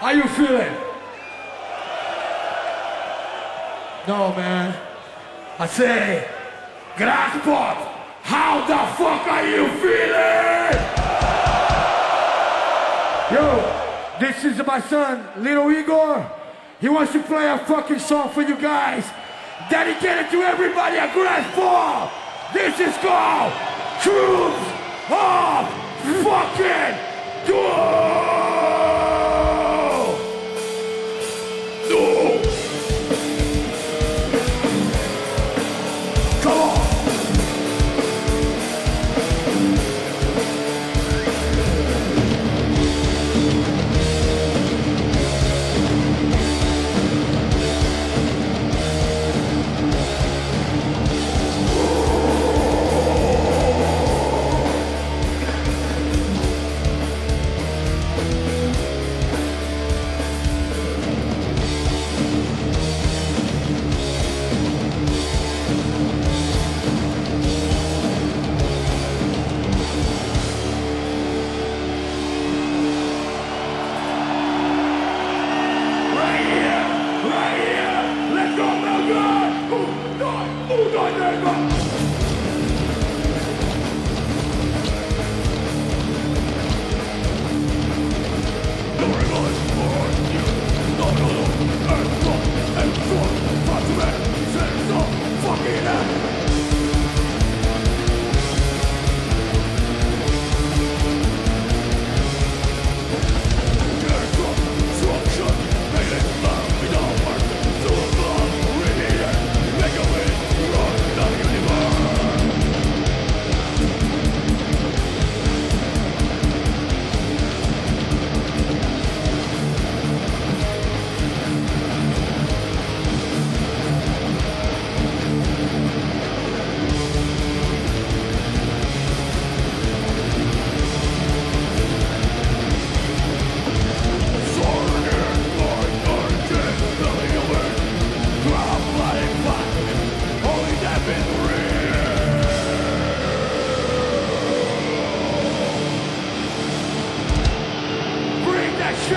How you feeling? No, man. I say, Graspop, how the fuck are you feeling? Yo, this is my son, Little Igor. He wants to play a fucking song for you guys. Dedicated to everybody at Graspop. This is called Truth Oh my Lema!